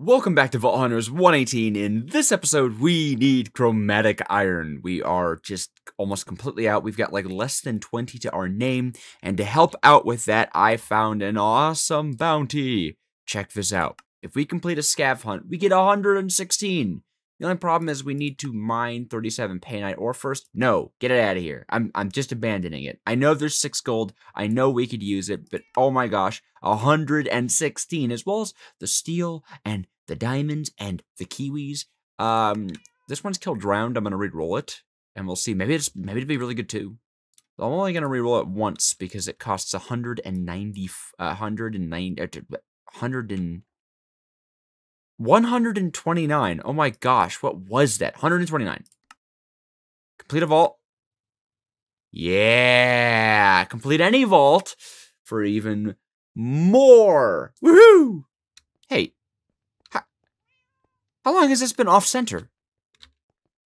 Welcome back to Vault Hunters 118. In this episode, we need chromatic iron. We are just almost completely out. We've got like less than 20 to our name. And to help out with that, I found an awesome bounty. Check this out. If we complete a scav hunt, we get 116. The only problem is we need to mine 37 painite ore first. No, get it out of here. I'm, I'm just abandoning it. I know there's 6 gold. I know we could use it, but oh my gosh, 116 as well as the steel and the diamonds and the kiwis. Um, this one's killed drowned. I'm gonna re-roll it, and we'll see. Maybe it's maybe it'd be really good too. I'm only gonna re-roll it once because it costs 190, uh, 190, uh, 100 and 129. Oh my gosh, what was that? 129. Complete a vault. Yeah, complete any vault for even more. Woohoo! Hey, how, long has this been off center?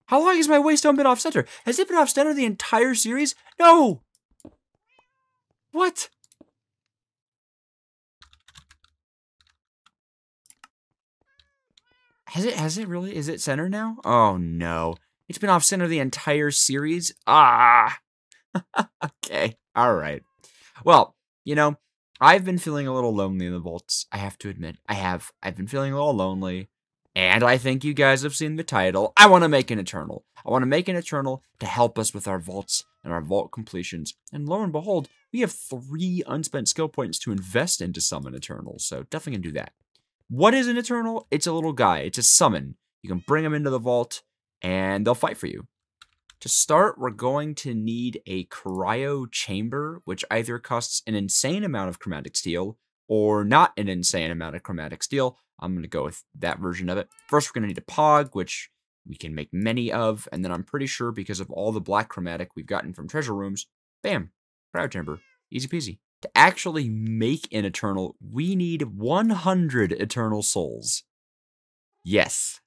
How long has my waystone been off center? Has it been off center the entire series? No! What? Has it has it really? Is it center now? Oh no. It's been off center the entire series? Ah. okay. All right. Well, you know, I've been feeling a little lonely in the vaults. I have to admit. I have. I've been feeling a little lonely. And I think you guys have seen the title. I want to make an Eternal. I want to make an Eternal to help us with our vaults and our vault completions. And lo and behold, we have three unspent skill points to invest into summon Eternal. So definitely gonna do that. What is an Eternal? It's a little guy. It's a summon. You can bring them into the vault, and they'll fight for you. To start, we're going to need a cryo chamber, which either costs an insane amount of chromatic steel or not an insane amount of chromatic steel. I'm going to go with that version of it. First, we're going to need a pog, which we can make many of, and then I'm pretty sure because of all the black chromatic we've gotten from treasure rooms, bam, cryo chamber. Easy peasy. To actually make an Eternal, we need 100 Eternal Souls. Yes,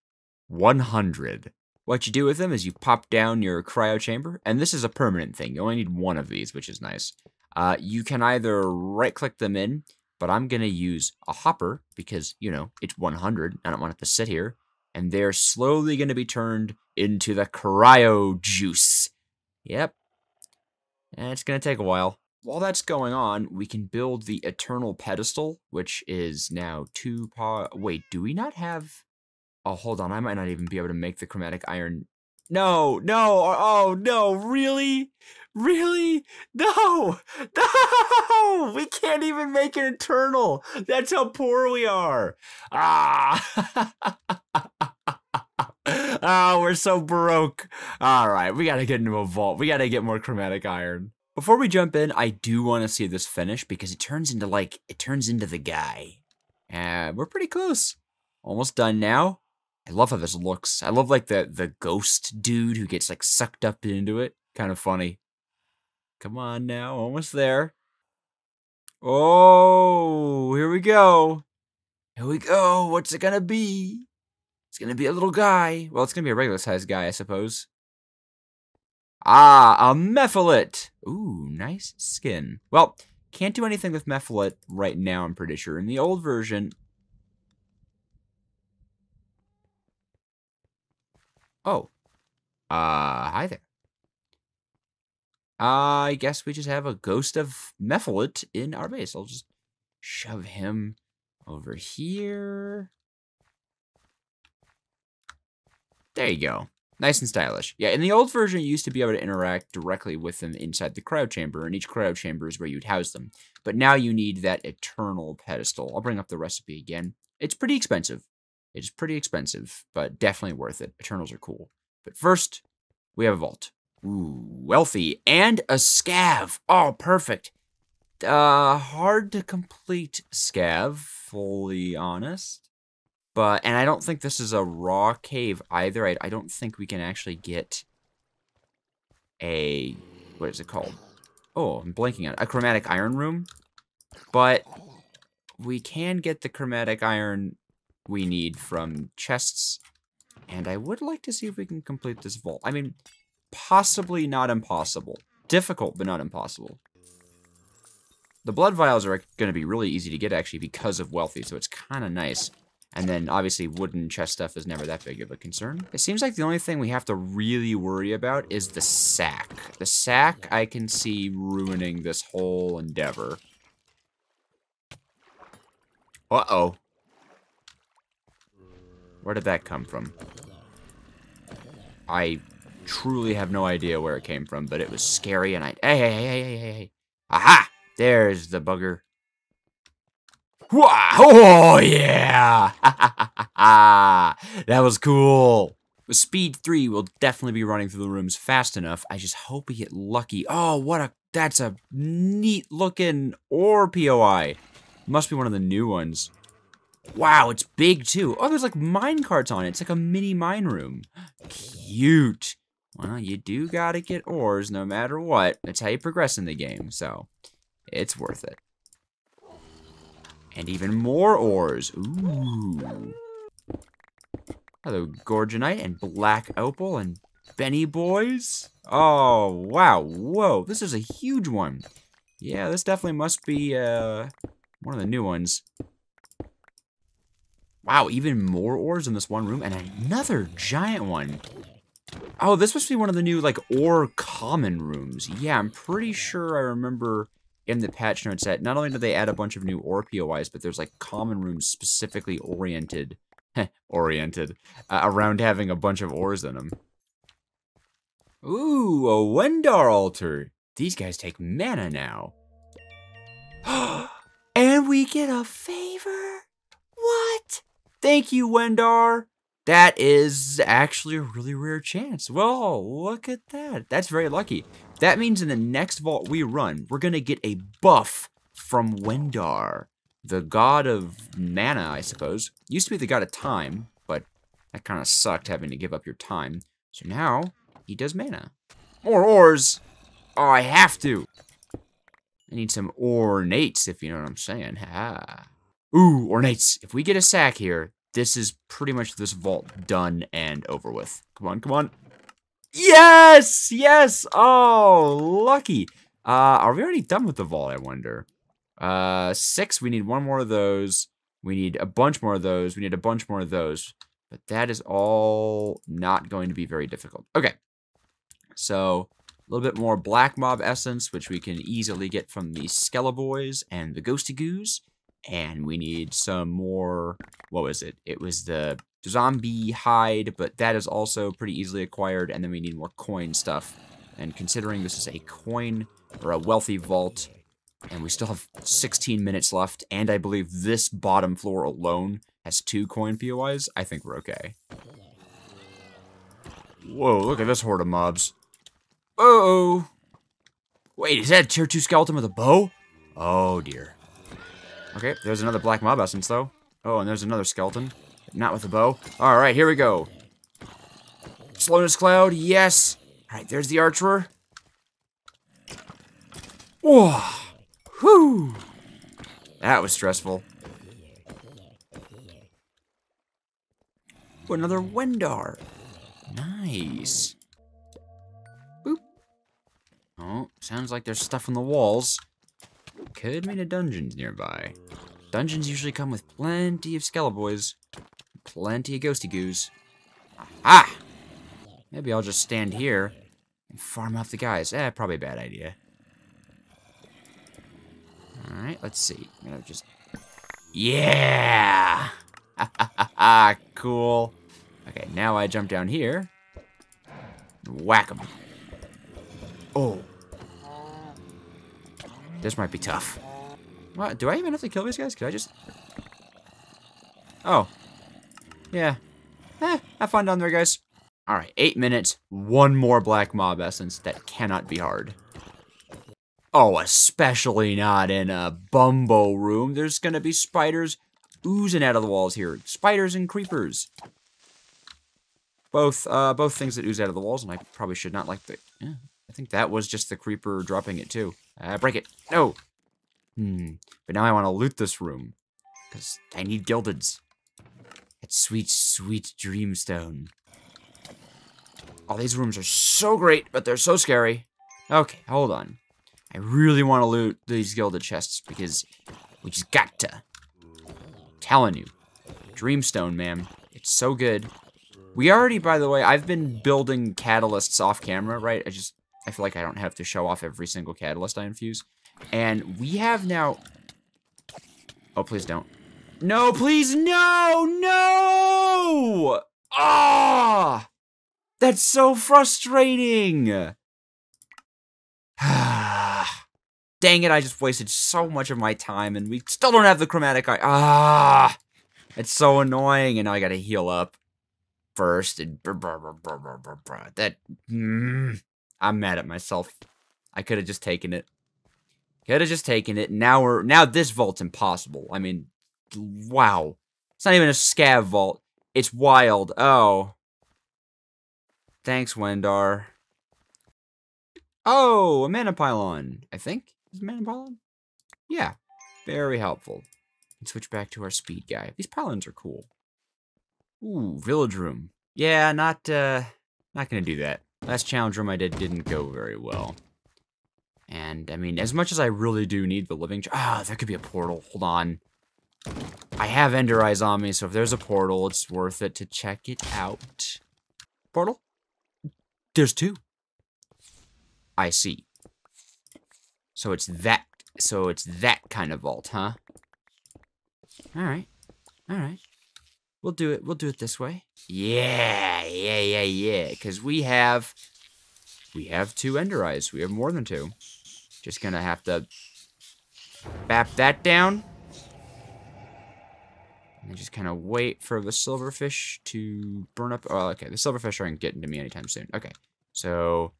100. What you do with them is you pop down your cryo chamber, and this is a permanent thing. You only need one of these, which is nice. Uh, you can either right-click them in, but I'm going to use a hopper because, you know, it's 100. I don't want it to sit here. And they're slowly going to be turned into the cryo juice. Yep. And it's going to take a while. While that's going on, we can build the Eternal Pedestal, which is now two pa- Wait, do we not have... Oh, hold on, I might not even be able to make the Chromatic Iron... No, no, oh, no, really? Really? No! No! We can't even make an Eternal! That's how poor we are! Ah! oh, we're so broke. All right, we gotta get into a vault. We gotta get more chromatic iron. Before we jump in, I do want to see this finish because it turns into like, it turns into the guy. And we're pretty close. Almost done now. I love how this looks. I love like the, the ghost dude who gets like sucked up into it. Kind of funny. Come on now, almost there. Oh, here we go. Here we go. What's it gonna be? It's gonna be a little guy. Well, it's gonna be a regular sized guy, I suppose. Ah, a Mephilet. Ooh, nice skin. Well, can't do anything with Mephilet right now, I'm pretty sure. In the old version... Oh. Uh, hi there. I guess we just have a ghost of Mephilet in our base. I'll just shove him over here. There you go. Nice and stylish. Yeah, in the old version, you used to be able to interact directly with them inside the cryo chamber, and each cryo chamber is where you'd house them. But now you need that eternal pedestal. I'll bring up the recipe again. It's pretty expensive. It's pretty expensive, but definitely worth it. Eternals are cool. But first, we have a vault. Ooh, wealthy. And a scav. Oh, perfect. Uh, hard to complete scav, fully honest. But, and I don't think this is a raw cave either. I, I don't think we can actually get a, what is it called? Oh, I'm blanking on it. A chromatic iron room. But we can get the chromatic iron we need from chests. And I would like to see if we can complete this vault. I mean, possibly not impossible. Difficult, but not impossible. The blood vials are going to be really easy to get, actually, because of Wealthy, so it's kind of nice. And then obviously wooden chest stuff is never that big of a concern. It seems like the only thing we have to really worry about is the sack. The sack I can see ruining this whole endeavor. Uh-oh. Where did that come from? I truly have no idea where it came from, but it was scary and I... Hey, hey, hey, hey, hey, hey. Aha! There's the bugger. Oh, yeah! that was cool. With speed 3, we'll definitely be running through the rooms fast enough. I just hope we get lucky. Oh, what a... That's a neat looking ore POI. Must be one of the new ones. Wow, it's big too. Oh, there's like mine carts on it. It's like a mini mine room. Cute. Well, you do gotta get ores no matter what. That's how you progress in the game, so it's worth it. And even more ores. Ooh. Hello, Gorgonite and Black Opal and Benny Boys. Oh, wow. Whoa, this is a huge one. Yeah, this definitely must be uh, one of the new ones. Wow, even more ores in this one room and another giant one. Oh, this must be one of the new, like, ore common rooms. Yeah, I'm pretty sure I remember in the patch notes that not only do they add a bunch of new ore POIs, but there's, like, common rooms specifically oriented, oriented, uh, around having a bunch of ores in them. Ooh, a Wendar altar. These guys take mana now. and we get a favor? What? Thank you, Wendar. That is actually a really rare chance. Well, look at that. That's very lucky. That means in the next vault we run, we're going to get a buff from Wendar, the god of mana, I suppose. Used to be the god of time, but that kind of sucked having to give up your time. So now, he does mana. More ores! Oh, I have to! I need some ornates, if you know what I'm saying. Ha. Ooh, ornates. If we get a sack here, this is pretty much this vault done and over with. Come on, come on. Yes! Yes! Oh, lucky. Uh, are we already done with the vault, I wonder? Uh, six, we need one more of those. We need a bunch more of those. We need a bunch more of those. But that is all not going to be very difficult. Okay. So, a little bit more Black Mob Essence, which we can easily get from the Skelleboys and the Ghosty Goos and we need some more, what was it? It was the zombie hide, but that is also pretty easily acquired, and then we need more coin stuff. And considering this is a coin, or a wealthy vault, and we still have 16 minutes left, and I believe this bottom floor alone has two coin POIs, I think we're okay. Whoa, look at this horde of mobs. Uh oh Wait, is that a tier 2 skeleton with a bow? Oh dear. Okay, there's another black mob essence, though. Oh, and there's another skeleton. Not with a bow. Alright, here we go. Slowness cloud, yes. Alright, there's the archer. Whoa. Whew. That was stressful. Ooh, another Wendar. Nice. Boop. Oh, sounds like there's stuff on the walls. Could mean a dungeon's nearby. Dungeons usually come with plenty of Skelleboys. Plenty of ghosty goos. Ah! Maybe I'll just stand here and farm off the guys. Eh, probably a bad idea. Alright, let's see. I'm gonna just... Yeah! cool. Okay, now I jump down here. Whack them. Oh. This might be tough. What? Do I even have to kill these guys? Could I just... Oh. Yeah. Eh, have fun down there, guys. Alright, eight minutes. One more Black Mob Essence. That cannot be hard. Oh, especially not in a bumbo room. There's gonna be spiders oozing out of the walls here. Spiders and creepers. Both, uh, both things that ooze out of the walls, and I probably should not like the... Yeah, I think that was just the creeper dropping it, too. Uh, break it. No. Hmm. But now I want to loot this room. Because I need gildeds. Sweet, sweet dreamstone. All these rooms are so great, but they're so scary. Okay, hold on. I really want to loot these gilded chests because we just got to. Telling you. Dreamstone, man. It's so good. We already, by the way, I've been building catalysts off camera, right? I just, I feel like I don't have to show off every single catalyst I infuse. And we have now... Oh, please don't. No, please, no, no! Ah! That's so frustrating! Dang it, I just wasted so much of my time and we still don't have the chromatic eye. Ah! It's so annoying and now I gotta heal up first and that mm, I'm mad at myself. I could have just taken it. Could have just taken it. Now we're now this vault's impossible. I mean, wow. It's not even a scav vault. It's wild. Oh. Thanks, Wendar. Oh, a mana pylon. I think is mana pylon. Yeah, very helpful. Switch back to our speed guy. These pylons are cool. Ooh, village room. Yeah, not uh, not gonna do that. Last challenge room I did didn't go very well. And, I mean, as much as I really do need the living... Ah, oh, there could be a portal. Hold on. I have Ender Eyes on me, so if there's a portal, it's worth it to check it out. Portal? There's two. I see. So it's that... So it's that kind of vault, huh? Alright. Alright. We'll do it. We'll do it this way. Yeah, yeah, yeah, yeah. Because we have... We have two Ender Eyes. We have more than two. Just gonna have to bap that down. And just kind of wait for the silverfish to burn up. Oh, okay. The silverfish aren't getting to me anytime soon. Okay. So,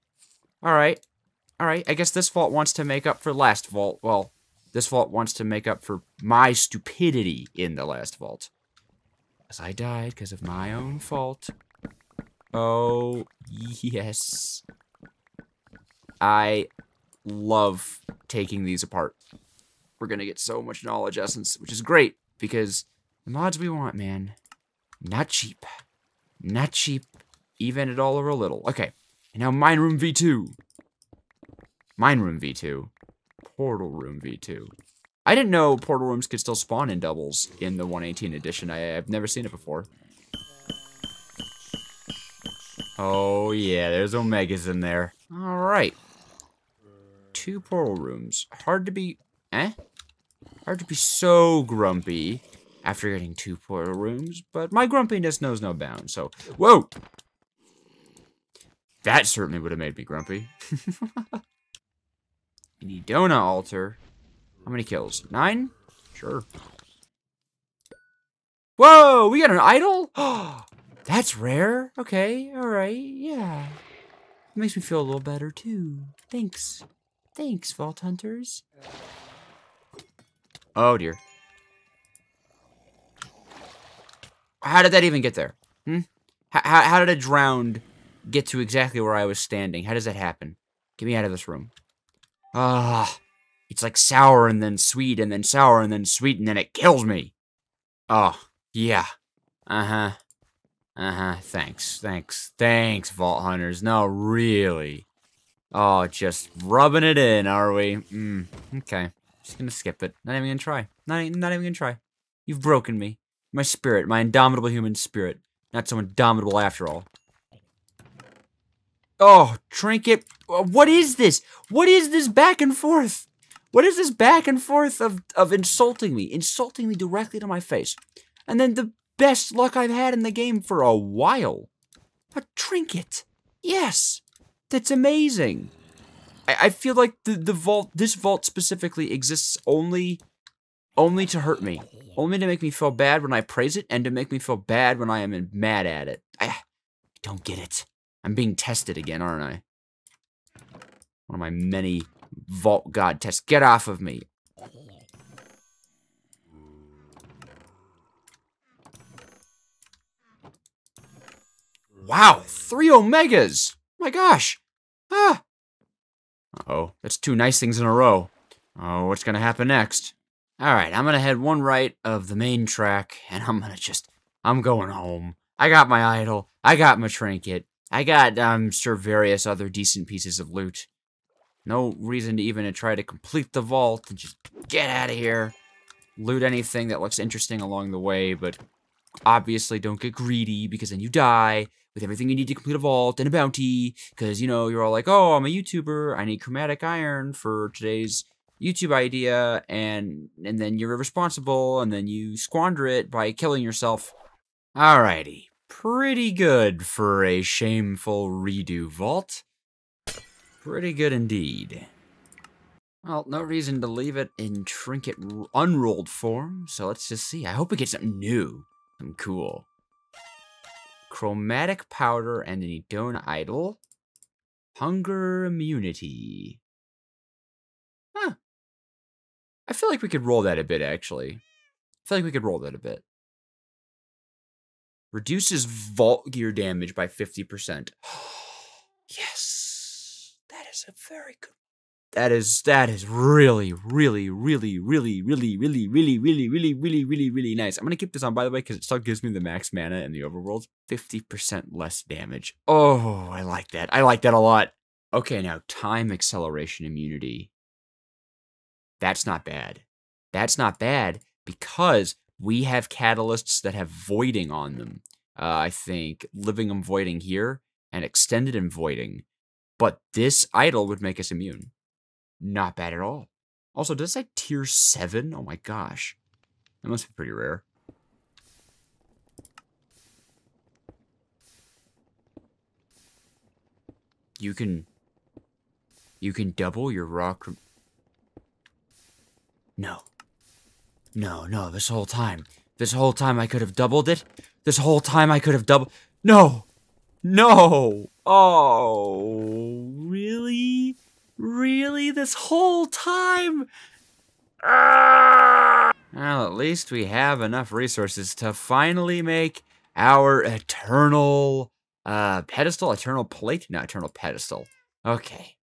all right. All right. I guess this vault wants to make up for last vault. Well, this vault wants to make up for my stupidity in the last vault. As I died because of my own fault. Oh, yes. I love taking these apart. We're going to get so much knowledge essence, which is great because the mods we want, man, not cheap. Not cheap, even at all or a little. Okay, and now Mine Room V2. Mine Room V2. Portal Room V2. I didn't know portal rooms could still spawn in doubles in the 118 edition. I, have never seen it before. Oh yeah, there's Omegas in there. Alright two portal rooms. Hard to be... Eh? Hard to be so grumpy after getting two portal rooms, but my grumpiness knows no bounds, so... Whoa! That certainly would have made me grumpy. Donut altar. How many kills? Nine? Sure. Whoa! We got an idol? That's rare. Okay, alright, yeah. It makes me feel a little better, too. Thanks. Thanks, Vault Hunters. Oh, dear. How did that even get there? Hmm? How, how did a drowned get to exactly where I was standing? How does that happen? Get me out of this room. Ah, it's like sour and then sweet and then sour and then sweet and then it kills me. Oh, yeah. Uh-huh. Uh-huh. Thanks. Thanks. Thanks, Vault Hunters. No, really. Oh, just rubbing it in, are we? Mm, okay. Just gonna skip it. Not even gonna try. Not, not even gonna try. You've broken me. My spirit, my indomitable human spirit. Not so indomitable after all. Oh, trinket. Uh, what is this? What is this back and forth? What is this back and forth of, of insulting me? Insulting me directly to my face. And then the best luck I've had in the game for a while. A trinket. Yes. That's amazing. I, I feel like the, the vault, this vault specifically exists only, only to hurt me. Only to make me feel bad when I praise it and to make me feel bad when I am mad at it. I don't get it. I'm being tested again, aren't I? One of my many vault god tests. Get off of me. Wow, three Omegas! My gosh! Ah! Uh oh that's two nice things in a row. Oh, what's gonna happen next? Alright, I'm gonna head one right of the main track, and I'm gonna just... I'm going home. I got my idol. I got my trinket. I got, um, I'm sure, various other decent pieces of loot. No reason to even try to complete the vault and just get out of here. Loot anything that looks interesting along the way, but obviously don't get greedy because then you die with everything you need to complete a vault and a bounty because you know you're all like oh i'm a youtuber i need chromatic iron for today's youtube idea and and then you're irresponsible and then you squander it by killing yourself alrighty pretty good for a shameful redo vault pretty good indeed well, no reason to leave it in trinket unrolled form, so let's just see. I hope we get something new. Something cool. Chromatic powder and an Idona idol. Hunger immunity. Huh. I feel like we could roll that a bit, actually. I feel like we could roll that a bit. Reduces vault gear damage by 50%. yes! That is a very good that is that is really really really really really really really really really really really really nice i'm gonna keep this on by the way because it still gives me the max mana in the overworld 50% less damage oh i like that i like that a lot okay now time acceleration immunity that's not bad that's not bad because we have catalysts that have voiding on them uh, i think living and voiding here and extended and voiding but this idol would make us immune not bad at all. Also, does that tier 7? Oh my gosh. That must be pretty rare. You can... You can double your rock... No. No, no, this whole time. This whole time I could have doubled it. This whole time I could have doubled... No! No! Oh, really? Really? This whole time? Well, at least we have enough resources to finally make our eternal uh, pedestal, eternal plate, no, eternal pedestal. Okay.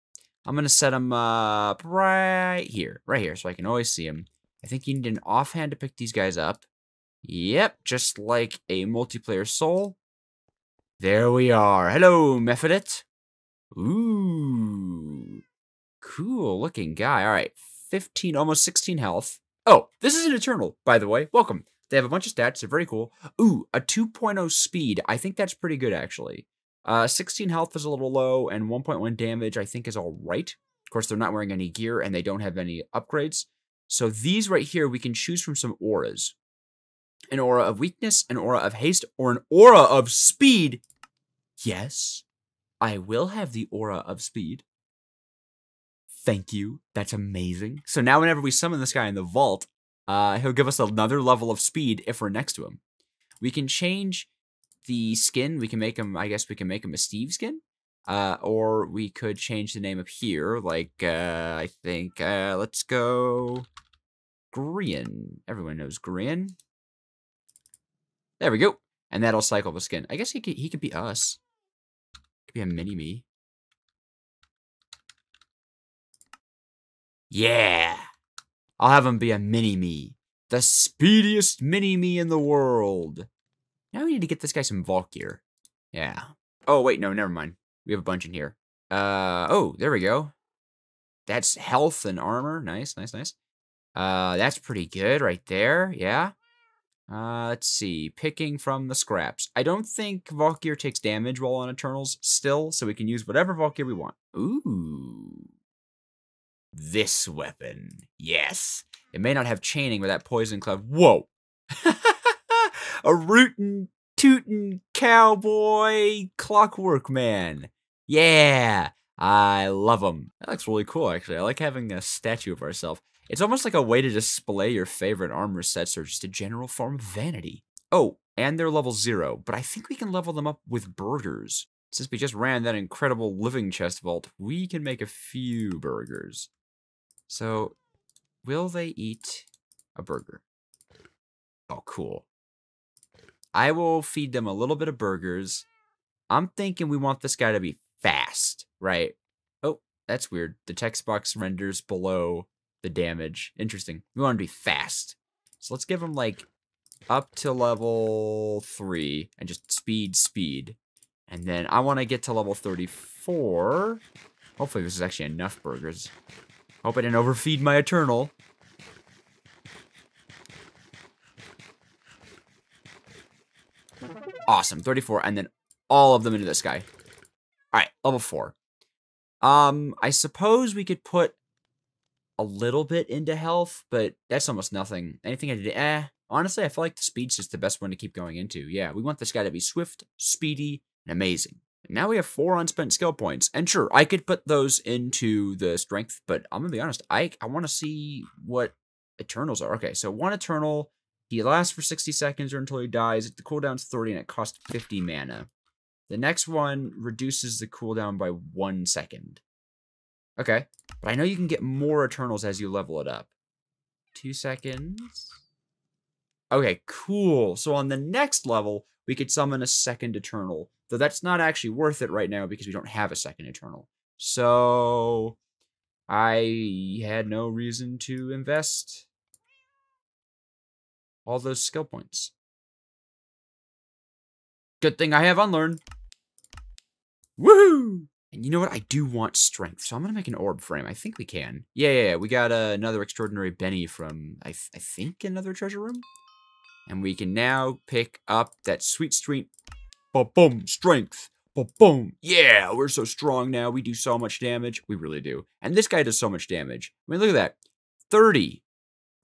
I'm going to set him up right here, right here, so I can always see him. I think you need an offhand to pick these guys up. Yep, just like a multiplayer soul. There we are. Hello, Mephidot. Ooh. Cool looking guy. All right. 15, almost 16 health. Oh, this is an Eternal, by the way. Welcome. They have a bunch of stats. They're very cool. Ooh, a 2.0 speed. I think that's pretty good, actually. Uh, 16 health is a little low, and 1.1 damage I think is all right. Of course, they're not wearing any gear, and they don't have any upgrades. So these right here, we can choose from some auras. An aura of weakness, an aura of haste, or an aura of speed. Yes, I will have the aura of speed. Thank you. That's amazing. So now whenever we summon this guy in the vault, uh, he'll give us another level of speed if we're next to him. We can change the skin. We can make him, I guess we can make him a Steve skin. Uh, or we could change the name up here. Like, uh, I think, uh, let's go Grian. Everyone knows Grian. There we go. And that'll cycle the skin. I guess he could, he could be us. Could be a mini-me. Yeah. I'll have him be a mini-me. The speediest mini-me in the world. Now we need to get this guy some vault gear. Yeah. Oh, wait, no, never mind. We have a bunch in here. Uh, oh, there we go. That's health and armor. Nice, nice, nice. Uh, that's pretty good right there. Yeah. Uh, let's see. Picking from the scraps. I don't think Gear takes damage while on Eternals still, so we can use whatever Gear we want. Ooh this weapon. Yes. It may not have chaining, but that poison club. Whoa. a rootin' tootin' cowboy clockwork man. Yeah. I love them. That looks really cool, actually. I like having a statue of ourselves. It's almost like a way to display your favorite armor sets or just a general form of vanity. Oh, and they're level zero, but I think we can level them up with burgers. Since we just ran that incredible living chest vault, we can make a few burgers. So, will they eat a burger? Oh, cool. I will feed them a little bit of burgers. I'm thinking we want this guy to be fast, right? Oh, that's weird. The text box renders below the damage. Interesting. We want to be fast. So let's give him like up to level 3 and just speed, speed. And then I want to get to level 34. Hopefully this is actually enough burgers. Hope I didn't overfeed my Eternal. Awesome. 34. And then all of them into this guy. All right. Level 4. Um, I suppose we could put a little bit into health, but that's almost nothing. Anything I did, eh. Honestly, I feel like the speed's just the best one to keep going into. Yeah, we want this guy to be swift, speedy, and amazing. Now we have four unspent skill points. And sure, I could put those into the strength, but I'm gonna be honest, I, I want to see what Eternals are. Okay, so one Eternal, he lasts for 60 seconds or until he dies. The cooldown's 30 and it costs 50 mana. The next one reduces the cooldown by one second. Okay, but I know you can get more Eternals as you level it up. Two seconds. Okay, cool. So on the next level, we could summon a second Eternal. Though that's not actually worth it right now because we don't have a second Eternal. So I had no reason to invest all those skill points. Good thing I have Unlearn. Woohoo! And you know what? I do want strength, so I'm gonna make an orb frame. I think we can. Yeah, yeah, yeah. We got uh, another extraordinary Benny from I, th I think another treasure room, and we can now pick up that sweet street. Boom, strength. Boom. Yeah, we're so strong now. We do so much damage. We really do. And this guy does so much damage. I mean, look at that. 30.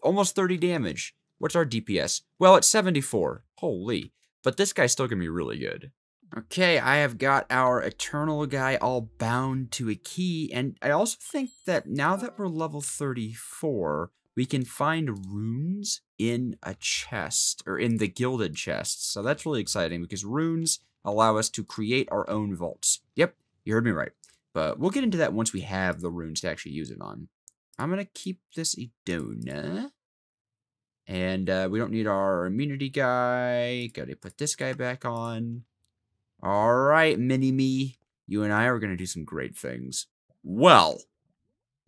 Almost 30 damage. What's our DPS? Well, it's 74. Holy. But this guy's still going to be really good. Okay, I have got our Eternal guy all bound to a key, and I also think that now that we're level 34, we can find runes in a chest, or in the gilded chest. So that's really exciting, because runes allow us to create our own vaults. Yep, you heard me right. But we'll get into that once we have the runes to actually use it on. I'm going to keep this Idona. And uh, we don't need our immunity guy. Gotta put this guy back on. All right, Mini-Me. You and I are to do some great things. Well,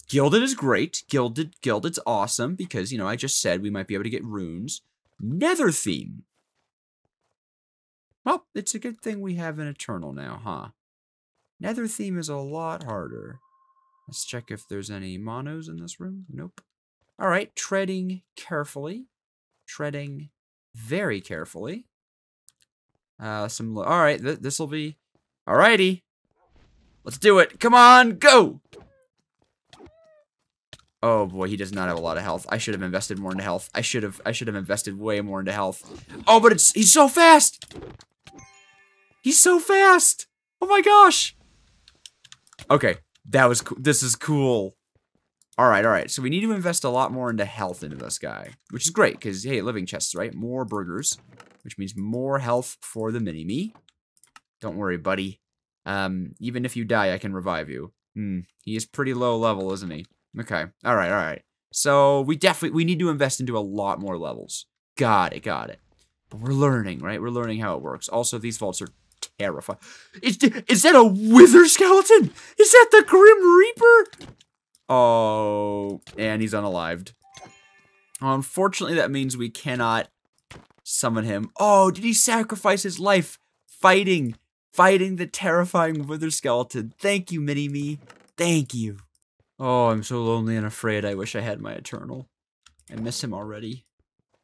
Gilded is great. Gilded, Gilded's awesome because, you know, I just said we might be able to get runes. Nether theme. Well, it's a good thing we have an Eternal now, huh? Nether theme is a lot harder. Let's check if there's any monos in this room. Nope. All right, treading carefully. Treading very carefully. Uh, some. All right, th this will be. Alrighty, let's do it. Come on, go. Oh boy, he does not have a lot of health. I should have invested more into health. I should have. I should have invested way more into health. Oh, but it's he's so fast. He's so fast. Oh my gosh. Okay, that was. This is cool. All right, all right. So we need to invest a lot more into health into this guy, which is great because hey, living chests, right? More burgers which means more health for the mini-me. Don't worry, buddy. Um, even if you die, I can revive you. Hmm, he is pretty low level, isn't he? Okay, alright, alright. So, we definitely, we need to invest into a lot more levels. Got it, got it. But we're learning, right? We're learning how it works. Also, these vaults are terrifying. Is, is that a wither skeleton? Is that the Grim Reaper? Oh, and he's unalived. Unfortunately, that means we cannot summon him. Oh, did he sacrifice his life fighting, fighting the terrifying wither skeleton? Thank you, Mini-Me. Thank you. Oh, I'm so lonely and afraid. I wish I had my Eternal. I miss him already.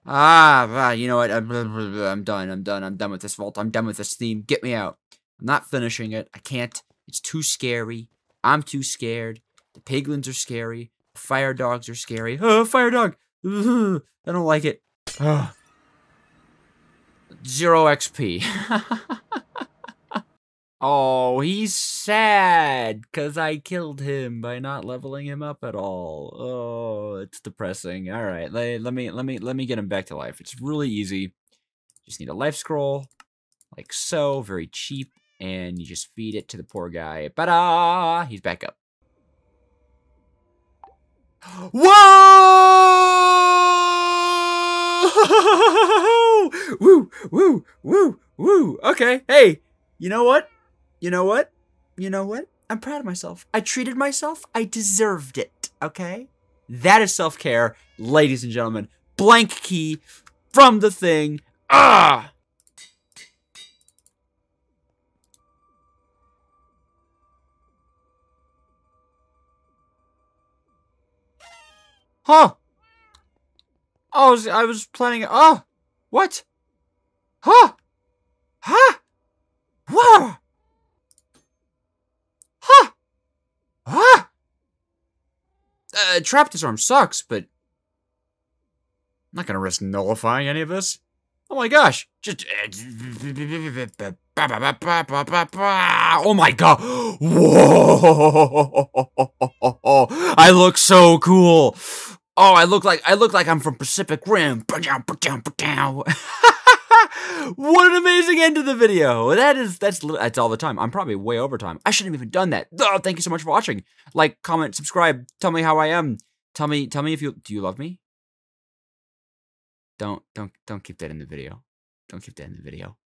Ah, ah you know what? I'm, I'm done. I'm done. I'm done with this vault. I'm done with this theme. Get me out. I'm not finishing it. I can't. It's too scary. I'm too scared. The piglins are scary. fire dogs are scary. Oh, fire dog. I don't like it. Oh. Zero XP. oh, he's sad because I killed him by not leveling him up at all. Oh, it's depressing. All right, let, let me let me let me get him back to life. It's really easy. Just need a life scroll, like so, very cheap, and you just feed it to the poor guy. Ba-da! He's back up. Whoa! woo, woo, woo, woo. Okay, hey, you know what? You know what? You know what? I'm proud of myself. I treated myself. I deserved it. Okay? That is self care, ladies and gentlemen. Blank key from the thing. Ah! Huh! Oh, I was, I was planning. Oh! What? Huh! Huh! Whoa. Huh! Huh! Uh, Traptisarm sucks, but. I'm not gonna risk nullifying any of this. Oh my gosh! Just uh, oh my god! Whoa! I look so cool. Oh, I look like I look like I'm from Pacific Rim. what an amazing end to the video. That is that's that's all the time. I'm probably way over time. I shouldn't have even done that. Oh, thank you so much for watching. Like, comment, subscribe. Tell me how I am. Tell me tell me if you do you love me? Don't don't don't keep that in the video. Don't keep that in the video.